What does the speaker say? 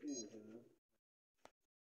住什？